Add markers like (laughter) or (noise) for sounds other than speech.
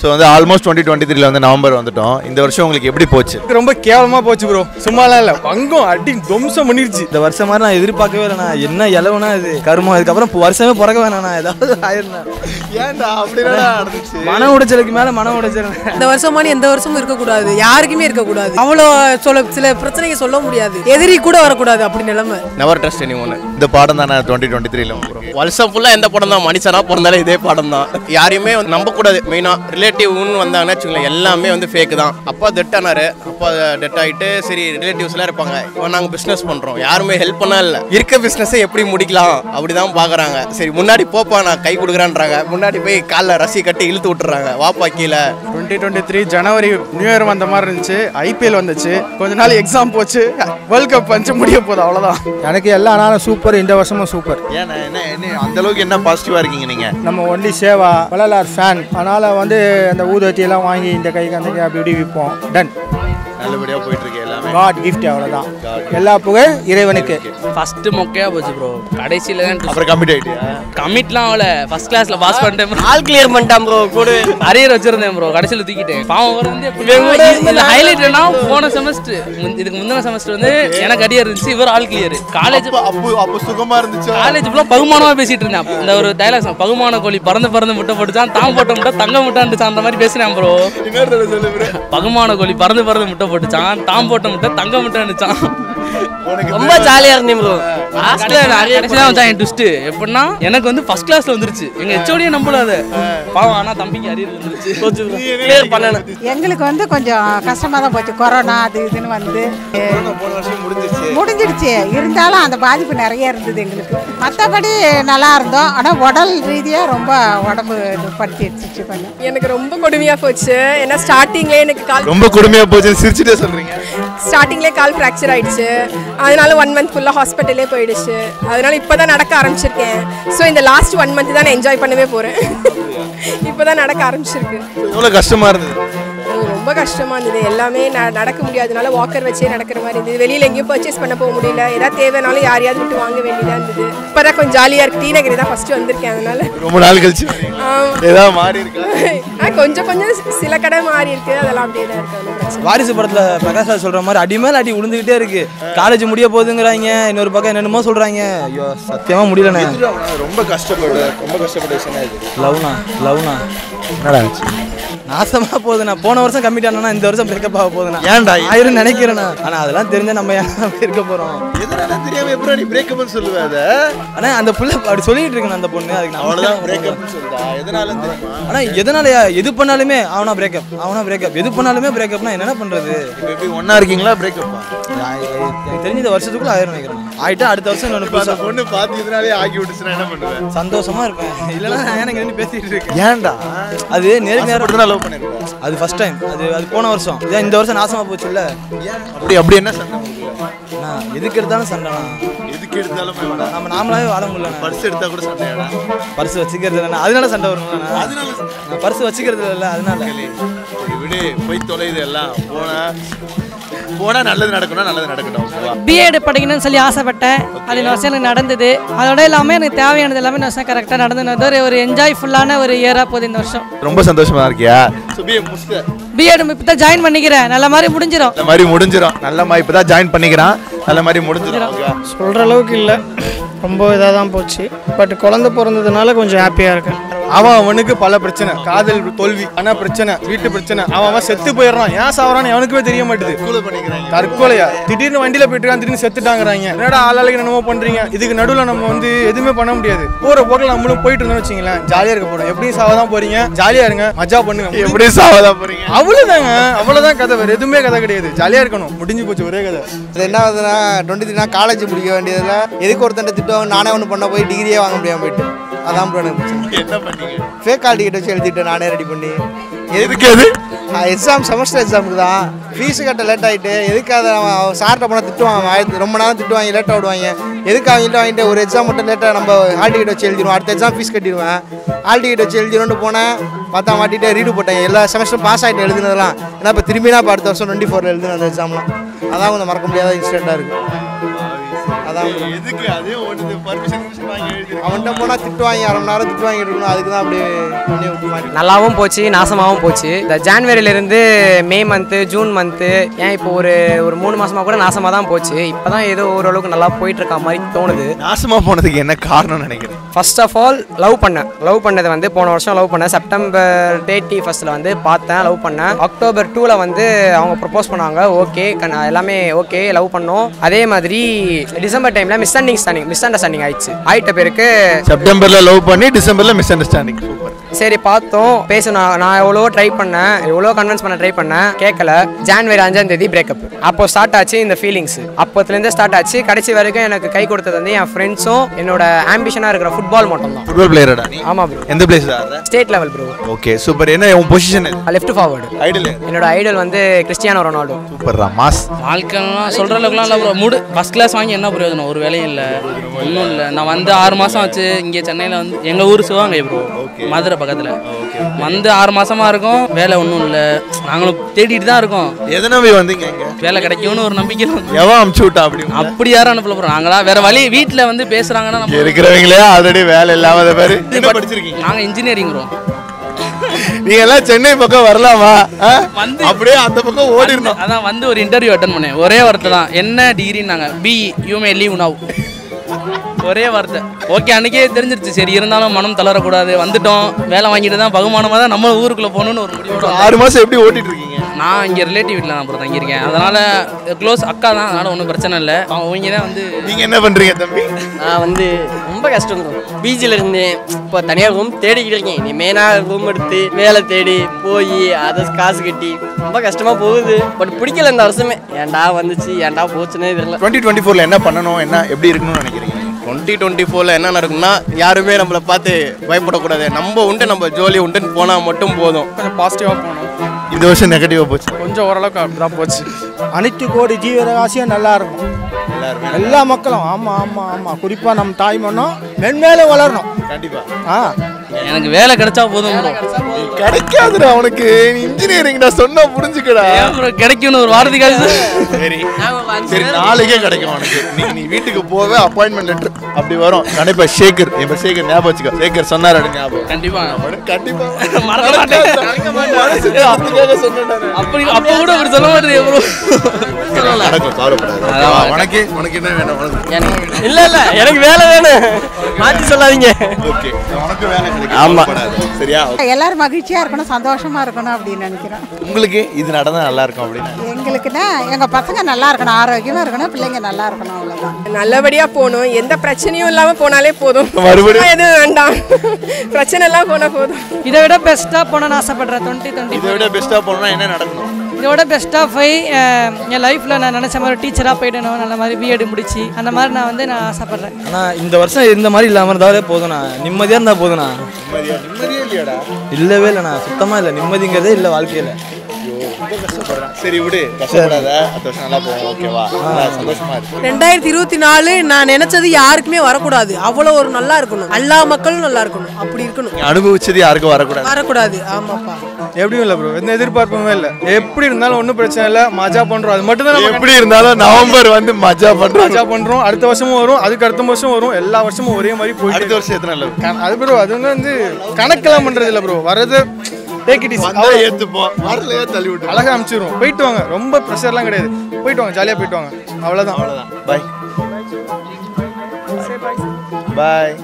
So வந்து almost twenty twenty த்ரீல வந்து நவம்பர் வந்துட்டோம். இந்த வருஷம் உங்களுக்கு எப்படி போச்சு? ரொம்ப கேவலமா போச்சு ப்ரோ சும்மாலாம் இல்ல. பங்கம் அடி துவம்சம் பண்ணிருச்சு. இந்த வருஷம் மாதிரி நான் எதிர்பார்க்கவே இல்லைண்ணா என்ன இலவுனா இது? கருமம். இதுக்கப்புறம் இப்போ வருஷமே பிறக்க வேணாண்ணா ஏதாவது ஆயிருந்தா. ஏன்டா அப்படி நடந்துச்சு? மன உடைச்சலுக்கு மேலே மன உடைச்சல். இந்த வருஷம் மாதிரி எந்த வருஷமும் இருக்கக்கூடாது. யாருக்குமே இருக்கக்கூடாது. அவ்வளோ சொல்ல சில பிரச்சனைங்க சொல்ல முடியாது. எதிரி கூட வரக்கூடாது அப்படி நிலைமை. நெவர் ட்ரஸ்ட் எனி ஒன்று இந்த பாடம் தானே டுவெண்ட்டி டுவெண்ட்டி த்ரீல வருஷம் ஃபுல்லாக எந்த படம் தான் மனுஷனா பிறந்தாலே இதே படம் தான் யாரையுமே வந்து நம்பக்கூடாது. மெயினாக ரிலேட்டிவ்னு வந்தாங்கன்னா வச்சுக்கோங்களேன் எல்லாமே வந்து ஃபேக் தான். அப்பா டெட் ஆனாரு அப்பா டெட் ஆகிட்டு சரி ரிலேட்டிவ்ஸ்லாம் இருப்பாங்க. இப்போ நாங்கள் பிஸ்னஸ் பண்ணுறோம் யாருமே ஹெல்ப் பண்ணா இல்லை. இருக்க பிஸ்னஸை எப்படி முடிக்கலாம்? அப்படி தான் பார்க்குறாங்க சரி முன்னாடி போப்பா நான் கை கொடுக்குறான்றாங்க. முன்னாடி போய் காலில் ரசி கட்டி இழுத்து விட்டுறாங்க. வாப்பா கீழே. டுவெண்ட்டி டுவெண்ட்டி த்ரீ ஜனவரி நியூ இயர் வந்த மாதிரி இருந்துச்சு. ஐபிஎல் வந்துச்சு. கொஞ்ச நாள் எக்ஸாம் போச்சு. வேர்ல்ட் கப் வந்து முடிய போகுது அவ்வளோதான் எனக்கு எல்லா நாளும் சூப்பர் இந்த வருஷமும் சூப்பர் ஏன்னா என்ன என்ன அந்த அளவுக்கு என்ன பாசிட்டிவா இருக்கீங்க நீங்க? நம்ம ஒன்லி சேவா வள்ளலார் ஃபேன் அதனால் வந்து அந்த ஊதுவத்தி எல்லாம் வாங்கி இந்த கைக்கு அந்த கை அப்படி இப்படி விற்போம். டன் நல்லபடியா போயிட்டு காட் கிஃப்ட் அவ்வளோதான் எல்லா புகழ் இறைவனுக்கு. ஃபர்ஸ்ட் மொக்கையா போச்சு ப்ரோ கடைசியில தான் அப்புறம் கம்மிட் ஆயிட்டியா? கமிட்லாம் ஆகல. ஃபர்ஸ்ட் கிளாஸ்ல பாஸ் பண்ணிட்டேன் ஆல் கிளியர் பண்ணிட்டான் ப்ரோ கூட. அரியர் வச்சிருந்தேன் ப்ரோ கடைசியில தூக்கிட்டேன். பாவம் வந்து ஹைலைட் என்ன போன செமஸ்டர் இதுக்கு முந்தின செமஸ்டர் வந்து எனக்கு அரியர் இருந்துச்சு இவர் ஆல் கிளியர் காலேஜ் அப்போ அப்போ சுகமா இருந்துச்சு? காலேஜ் ஃபுல்லாக பகுமானமா பேசிட்டு இருந்தேன். இந்த ஒரு டைலாக் பகுமான கோழி பறந்து பறந்து முட்டை போட்டுச்சான் தான் போட்ட முட்டை தங்க முட்டான்ட்டு அந்த மாதிரி பேசினேன் ப்ரோ பகுமான கோழி பறந்து பறந்து முட்டை போட்டுச்சான் தான் போட்ட முட்டை தங்க முட்டைன்னுச்சான் ரொம்ப ஜாலியாக இருந்தேன் ப்ரோ கடைசியில் வந்தான் என் ட்விஸ்ட் எப்படின்னா எனக்கு வந்து ஃபர்ஸ்ட் கிளாஸ்ல வந்துருச்சு. எங்க ஹெச்ஓடியே நம்பல அது. பாவம் ஆனா தம்பிக்கு அரியர் வந்துருச்சு. (laughs) எங்களுக்கு வந்து கொஞ்சம் கஷ்டமாக தான் போச்சு. கொரோனா அது இதுன்னு வந்து. முடிஞ்சிடுச்சு இருந்தாலும் அந்த பாதிப்பு நிறைய இருந்தது எங்களுக்கு. மற்றபடி நல்லா இருந்தோம். ஆனால் உடல் ரீதியாக ரொம்ப உடம்பு இது படுத்திடுச்சு எனக்கு ரொம்ப கொடுமையாக போச்சு. ஏன்னா ஸ்டார்டிங்லேயே எனக்கு கால் ரொம்ப கொடுமையா போச்சு சிரிச்சுட்டே சொல்றீங்க. ஸ்டார்டிங்லேயே கால் ஃப்ராக்சர் ஆயிடுச்சு. அதனால ஒன் மந்த் ஃபுல்லாக ஹாஸ்பிட்டலே போயிடுச்சு. அதனால இப்போ தான் நடக்க ஆரம்பிச்சிருக்கேன். ஸோ இந்த லாஸ்ட் ஒன் மந்த் தான் நான் என்ஜாய் பண்ணவே போகிறேன் (laughs) இப்போ தான் நடக்க ஆரம்பிச்சிருக்கு. எவ்வளோ கஷ்டமாக இருந்தது? ரொம்ப கஷ்டமா இருந்தது. எல்லாமே ந- நடக்க முடியாதனால வாக்கர் வச்சே நடக்கிற மாதிரி இருந்தது. வெளியில எங்கேயும் பர்ச்சேஸ் பண்ண போக முடியல. ஏதாவது தேவைனாலும் யாரையாவது விட்டு வாங்க வேண்டியதா இருந்தது. இப்பதான் கொஞ்சம் ஜாலியா இருக்கு. டீனகிரி தான் ஃபர்ஸ்ட் வந்திருக்கேன் அதனால. ரொம்ப நாள் கழிச்சு. ஏதாவது மாறி இருக்கா? ஆ, கொஞ்சம் கொஞ்சம் சில கடை மாறி இருக்கு. அதெல்லாம் அப்படியே தான் இருக்கு. வாரிசு படத்துல பிரகாஷ் ராஜ் சொல்ற மாதிரி அடி மேல அடி விழுந்துகிட்டே இருக்கு. காலேஜ் முடிய போகுதுங்கிறாங்க. இன்னொரு பக்கம் என்னென்னமோ சொல்றாங்க. ஐயோ சத்தியமா முடியலண்ணே. ரொம்ப கஷ்டப்படு ரொம்ப கஷ்டப்பட்ட விஷயம் லவ்னா லவ்னா. என்னடா நாசமா போகுதுண்ணா. போன வருஷம் கம்மிட் ஆனா இந்த வருஷம் பிரேக்கப் ஆக போகுதுண்ணா. ஏன்டா? ஆயிரம் நினைக்கிறேண்ணா. ஆனா அதெல்லாம் தெரிஞ்சா நம்ம இருக்க போறோம்? எதனால தெரியாம எப்படி நீ பிரேக்கப்னு சொல்லுவ அத? ஆனா அந்த புள்ள அப்படி சொல்லிட்டு இருக்கணும் அந்த பொண்ணு. அதுக்கு அவ்வளவுதான் பிரேக்கப்னு சொல்றா எதனால தெரியுமா? ஆனா எதனாலயா? எது பண்ணாலுமே அவனா பிரேக்கப் அவனா பிரேக்கப் எது பண்ணாலுமே பிரேக்கப்னா என்னென்ன பண்றது? இப்போ எப்படி ஒண்ணா இருக்கீங்களா பிரேக்கப்பா நான் தெரிஞ்ச இந்த வருஷத்துக்குள்ள ஆயிரம் நினைக்கிறேன். ஆயிட்டா அடுத்த வருஷம் அந்த புதுசா பொண்ணு பார்த்து இதனாலே ஆக்கி விட்டுச்சுன்னா என்ன பண்ணுவேன் சந்தோஷமா இருப்பேன். இல்லைன்னா நான் எனக்கு பேசிட்டு இருக்கேன்? ஏன்டா? அது நேருக்கு நேரம் லவ் பண்ணிருக்கேன் அது ஃபர்ஸ்ட் டைம் அது அது போன வருஷம். இதான் இந்த வருஷம் நாசமா போச்சுல்ல? அப்படி அப்படி என்ன சண்டை? எதுக்கு எடுத்தாலும் சண்டைண்ணா எதுக்கு எடுத்தாலும் நம்ம நாமளாவே வாழ முடியல பர்ஸ் எடுத்தா கூட சண்டையாடா. பர்ஸ் வச்சுக்கிறது இல்லைண்ணா. அதனால சண்டை வரும் அதனால பர்ஸ் வச்சுக்கிறது இல்லை அதனால. விடு. போய் தொலைது எல்லாம் போனா போனா நல்லது நடக்கணும் நல்லது நடக்கட்டும் பிஎட் படிக்கணும்னு சொல்லி ஆசைப்பட்டேன். அது இந்த வருஷம் எனக்கு நடந்தது. அதோட இல்லாமல் எனக்கு தேவையானது எல்லாமே இந்த வருஷம் கரெக்டாக நடந்தது. ஒரு ஒரு என்ஜாய்ஃபுல்லான ஒரு இயராக போகுது இந்த வருஷம். ரொம்ப சந்தோஷமா இருக்கியா? பிஎட் இப்போ தான் ஜாயின் பண்ணிக்கிறேன். நல்ல மாதிரி முடிஞ்சிடும் நல்ல மாதிரி முடிஞ்சிடும் நல்ல மாதிரி இப்போ தான் ஜாயின் பண்ணிக்கிறான். நல்ல மாதிரி முடிஞ்சிடும் சொல்கிற அளவுக்கு இல்லை. ரொம்ப இதாக தான் போச்சு. பட் குழந்தை பிறந்ததுனால கொஞ்சம் ஹாப்பியாக இருக்கேன். அவன் அவனுக்கு பல பிரச்சனை. காதல் தோல்வி ஆனா பிரச்சனை வீட்டு பிரச்சனை. அவன் அவன் செத்து போயிடுறான். ஏன் சாவறான்னு அவனுக்குமே தெரிய மாட்டுது. தற்கொலையா? திடீர்னு வண்டியில போயிட்டு இருக்கான், திடீர்னு செத்துட்டாங்கறாங்க. என்னடா ஆளாளுக்கு என்னமோ பண்றீங்க? இதுக்கு நடுவுல நம்ம வந்து எதுவுமே பண்ண முடியாது. போற போக்கில் நம்மளும் போயிட்டு இருந்தோம்னு வச்சுங்களேன் ஜாலியா இருக்க போறோம். எப்படியும் சாவ தான் போறீங்க? ஜாலியா இருங்க. மஜா பண்ணுங்க. எப்படி சாவதா போறீங்க. அவ்வளவுதாங்க. அவ்வளவுதான் கதை. வேற எதுவுமே கதை கிடையாது. ஜாலியா இருக்கணும். முடிஞ்சு போச்சு ஒரே கதை. அது என்ன ஆகுதுன்னா டுவெண்ட்டி த்ரீனா காலேஜ் முடிக்க வேண்டியதில் எதுக்கு ஒருத்தன் திட்டுவாங்க? நானே ஒன்று பண்ண போய் டிகிரியே வாங்க முடியாம போயிட்டு அதான் ப்ரோ எனக்கு பிரச்சனை. என்ன பண்ணீங்க? ஃபேக் கால் டிக்கெட் வச்சு எழுதிட்டு நானே ரெடி பண்ணி. எதுக்கு அது? எக்ஸாம் செமஸ்டர் எக்ஸாமுக்கு தான். ஃபீஸ் கட்ட லேட் ஆகிட்டு எதுக்கு அதை அவன் சார்கிட்ட போனால் திட்டுவாங்க ரொம்ப நேரம் திட்டுவாங்க லேட்டாக விடுவாங்க. எதுக்கு அவங்கள்ட்ட வாங்கிட்டு ஒரு எக்ஸாம் மட்டும் லேட்டாக நம்ம ஹால் டிக்கெட் வச்சு எழுதிடுவோம்? அடுத்த எக்ஸாம் ஃபீஸ் கட்டிடுவேன். ஹால் டிக்கெட் வச்சு எழுதிடும்னு போனேன். பார்த்தா மாட்டிட்டு ரீடு போட்டேன் எல்லா செமஸ்டரும் பாஸ் ஆகிட்டு எழுதுனதெல்லாம். ஏன்னா இப்போ திரும்பி நான் இப்போ அடுத்த வருஷம் டுவெண்ட்டி ஃபோரில் எழுதுன அந்த எக்ஸாம்லாம் அதான் கொஞ்சம் மறக்க முடியாத இன்சிடெண்ட்டாக இருக்குது அதான் எதுக்கு அதே ஒன்று பர்மிஷன் வாங்கி எழுதி அவன்கிட்ட போனால் திட்டுவாங்க அரை மணி நேரம் திட்டுவாங்க இருக்கணும் அதுக்கு தான் அப்படியே பண்ணி விட்டு மாட்டி நல்லாவும் போச்சு நாசமாகவும் போச்சு. இந்த ஜான்வரியிலேருந்து மே மந்த்து ஜூன் மந்த்து ஏன் இப்போ ஒரு ஒரு மூணு மாசமா கூட நாசமாக தான் போச்சு. இப்போ தான் ஏதோ ஓரளவுக்கு நல்லா போயிட்டு இருக்க மாதிரி தோணுது. நாசமா போனதுக்கு என்ன காரணம் நினைக்கிறேன் ஃபர்ஸ்ட் ஆஃப் ஆல் லவ் பண்ணேன். லவ் பண்ணது வந்து போன வருஷம் லவ் பண்ணேன். செப்டம்பர் தேர்ட்டி ஃபர்ஸ்ட்டில் வந்து பார்த்தேன் லவ் பண்ணேன். அக்டோபர் டூவில் வந்து அவங்க ப்ரப்போஸ் பண்ணாங்க. ஓகே எல்லாமே ஓகே லவ் பண்ணோம். அதே மாதிரி டிசம்பர் டைமில் மிஸ் அண்டர்ஸ்டாண்டிங் மிஸ் அண்டர்ஸ்டாண்டிங் ஆயிடுச்சு. ஆயிட்ட பேருக்கு செப்டம்பர்ல லவ் பண்ணி டிசம்பர்ல மிஸ் அண்டர்ஸ்டாண்டிங் சூப்பர் சரி பார்த்தோம். பேச நான் நான் எவ்வளோ ட்ரை பண்ணேன். எவ்வளோ கன்வின்ஸ் பண்ண ட்ரை பண்ணேன். கேட்கல ஜான்வரி அஞ்சாம் தேதி பிரேக்கப் அப்போ ஸ்டார்ட் ஆச்சு இந்த ஃபீலிங்ஸ் அப்போத்துலேருந்து ஸ்டார்ட் ஆச்சு. கடைசி வரைக்கும் எனக்கு கை கொடுத்தது வந்து என் ஃப்ரெண்ட்ஸும் என்னோட ஆம்பிஷனாக இருக்கிற ஃபுட்பால் மட்டும் தான் ஃபுட்பால் பிளேயரடா நீ? ஆமாம் ப்ரோ எந்த place state level bro okay super என்ன உன் பொசிஷன் லெஃப்ட் ஃபார்வர்டு ஐடல் என்னோட ஐடல் வந்து கிறிஸ்டியானோ ரொனால்டோ. Super mass. வாழ்க்கைலாம் சொல்கிற அளவுக்குலாம் இல்லை ப்ரோ மூடு. ஃபஸ்ட் கிளாஸ் வாங்கி என்ன பிரயோஜனம் ஒரு வேலையும் இல்லை. ஒன்றும் இல்லை. நான் வந்து ஆறு மாதம் ஆச்சு இங்கே சென்னையில் வந்து எங்கள் ஊர் சிவகங்கை ப்ரோ மதுரை பக்கத்தில். வந்து ஆறு மாசமா இருக்கும். வேலை ஒன்றும் இல்லை. நாங்களும் தேடிட்டு தான் இருக்கோம். எதை நம்பி வந்தீங்க வேலை கிடைக்கும்னு ஒரு நம்பிக்கையில் வந்து எவன் அமுச்சு விட்டா அப்படி? அப்படி யாரும் அனுப்பல ப்ரோ நாங்களா வேற வழி வீட்டில் வந்து பேசுகிறாங்கன்னா நம்ம இருக்கிறவங்களே ஆல்ரெடி வேலை இல்லாத பேரு. படிச்சிருக்கீங்க? நாங்கள் இன்ஜினியரிங் ப்ரோ நீங்க எல்லாம் சென்னை பக்கம் வரலாமா? வந்து அப்படியே அந்த பக்கம் ஓடிடணும். அதான் வந்து ஒரு இன்டர்வியூ அட்டன் பண்ணேன். ஒரே வார்த்தை தான். என்ன டிகிரின்னாங்க B you may leave now ஒரே வார்த்தை. ஓகே அன்னைக்கே தெரிஞ்சிருச்சு. சரி இருந்தாலும் மனம் தளரக்கூடாது. வந்துட்டோம். வேலை வாங்கிட்டு தான் பகுமானமாக தான் நம்ம ஊருக்குள்ள போகணும்னு ஒரு வந்தேன். ஆறு மாசம் எப்படி ஓட்டிட்டு இருக்கீங்க? நான் இங்கே ரிலேட்டிவ் வீட்டில் தான் அப்புறம் தங்கியிருக்கேன். அதனால க்ளோஸ் அக்கா தான் அதனால ஒன்றும் பிரச்சனை இல்லை. அவங்க தான் வந்து நீங்க என்ன பண்றீங்க தம்பி? நான் வந்து ரொம்ப கஷ்டம் இருக்கும் பிஜியில் இருந்தேன் இப்போ தனியாக ரூம் தேடிக்கிட்டு இருக்கேன். நீ மெயினாக ரூம் எடுத்து வேலை தேடி போய் அதை காசு கட்டி ரொம்ப கஷ்டமாக போகுது. பட் பிடிக்கல இந்த வருஷமே. ஏன்டா வந்துச்சு ஏன்டா போச்சுன்னே தெரியல. டுவெண்ட்டி டுவெண்ட்டி ஃபோர்ல என்ன பண்ணணும் என்ன எப்படி இருக்கணும்னு நினைக்கிறீங்க? டுவெண்ட்டி டுவெண்ட்டி ஃபோரில் என்ன நடக்கும்னா யாருமே நம்மளை பார்த்து பயப்படக்கூடாது. நம்ம உண்டு நம்ம ஜோலி உண்டுன்னு போனால் மட்டும் போதும். கொஞ்சம் பாசிட்டிவாக போகணும். இந்த வருஷம் நெகட்டிவா போச்சு. கொஞ்சம் ஓரளவுக்கு அப்படி தான் போச்சு. அனைத்து கோடி ஜீவராசியும் நல்லா இருக்கும். எல்லா மக்களும் ஆமாம் ஆமாம் ஆமாம் குறிப்பாக நம்ம தாய் மண்ணும் மென்மேலும் வளரணும். கண்டிப்பா. ஆ. எனக்கு வேலை கிடைச்சா போதும். கிடைக்காதுடா உனக்கு நீ இன்ஜினியரிங்டா சொன்னா புரிஞ்சுக்கடா. கிடைக்கும்னு ஒரு வாரத்துக்காக சரி. சரி நாளைக்கே கிடைக்கும் உனக்கு நீ நீ வீட்டுக்கு போவே அப்பாயின்மெண்ட் லெட்டர் அப்படி வரும். கண்டிப்பா சேகர் என் பேர் சேகர் ஞாபகம் வச்சுக்கோ. சேகர் சொன்னாரு ஞாபகம். கண்டிப்பா. கண்டிப்பா. மறக்க மாட்டேன். மனசுக்கு அதுக்காக சொன்னேன் அப்படி அப்போ கூட அப்படி சொல்ல மாட்டேன் ப்ரோ நடக்கும் கவலைப்படாத உனக்கு உனக்கு என்ன வேணும்? உனக்கு. இல்லை இல்லை. எனக்கு வேலை வேணும். மாற்றி சொல்லாதீங்க. ஓகே. உனக்கு வேலை கிடைக்கும் ஆமா. சரியா? எல்லாரும் மகிழ்ச்சியாக இருக்கணும் சந்தோஷமாக இருக்கணும் அப்படின்னு நினைக்கிறோம் உங்களுக்கு இது நடந்தா நல்லா இருக்கும் அப்படின்னு. எங்களுக்குன்னா எங்கள் பசங்க நல்லா இருக்கணும் ஆரோக்கியமாக இருக்கணும் பிள்ளைங்க நல்லா இருக்கணும் அவ்வளோதான் நல்லபடியா போகணும். எந்த பிரச்சனையும் இல்லாம போனாலே போதும். மறுபடியும்? எதுவும் வேண்டாம். பிரச்சனை எல்லாம் போனா போதும். இதை விட பெஸ்ட்டாக போகணும்னு ஆசைப்படுறேன். டுவெண்ட்டி டுவெண்ட்டி இதை விட பெஸ்டா போனா என்ன நடக்கும்? இதோட பெஸ்ட்டாக போய் அஹ், என் லைஃப்பில் நான் நினச்ச மாதிரி டீச்சராக போயிடணும் நல்ல மாதிரி பிஎட் முடிச்சு அந்த மாதிரி நான் வந்து நான் ஆசைப்பட்றேன். ஆனால் இந்த வருஷம் இந்த மாதிரி இல்லாமல் இருந்தாலே போதும்ண்ணா. நிம்மதியாக இருந்தால் போதும்ண்ணா. நிம்மதியா நிம்மதியே இல்லையாடா? இல்லவே இல்லைண்ணா. சுத்தமாக இல்லை. நிம்மதிங்கிறதே இல்லை வாழ்க்கையில். சரி விடு கஷ்டப்படாத அடுத்த வருஷம் நல்லா போவோம் ஓகேவா நல்லா சந்தோஷமா இருக்கு ரெண்டாயிரத்தி இருபத்தி நாலு நான் நினைச்சது யாருக்குமே வரக்கூடாது. அவ்வளோ ஒரு நல்லா இருக்கணும். எல்லா மக்களும் நல்லா இருக்கணும். அப்படி இருக்கணும். நீ அனுபவிச்சது யாருக்கும் வரக்கூடாது. வரக்கூடாது. ஆமாப்பா. எப்படியும் இல்லை ப்ரோ எந்த எதிர்பார்ப்புமே இல்லை. எப்படி இருந்தாலும் ஒன்றும் பிரச்சனை இல்லை. மஜா பண்ணுறோம் அது மட்டும் தான் எப்படி இருந்தாலும் நவம்பர் வந்து மஜா பண்றோம். மஜா பண்ணுறோம் அடுத்த வருஷமும் வரும். அதுக்கு அடுத்த வருஷம் வரும். எல்லா வருஷமும் ஒரே மாதிரி போயிட்டு அடுத்த வருஷம் எத்தனை அது ப்ரோ அது வந்து வந்து கணக்கெல்லாம் பண்றது இல்லை ப்ரோ வர்றது டேக் இட் இஸ் வந்தா ஏத்துப்போம். வரலையே தள்ளி விட்டு அழகா அனுப்பிச்சிடுவோம் போயிட்டு வாங்க. ரொம்ப ப்ரெஷர்லாம் கிடையாது. போயிட்டு வாங்க. ஜாலியாக போயிட்டு வாங்க. அவ்வளோதான் அவ்வளவுதான். பாய் பாய்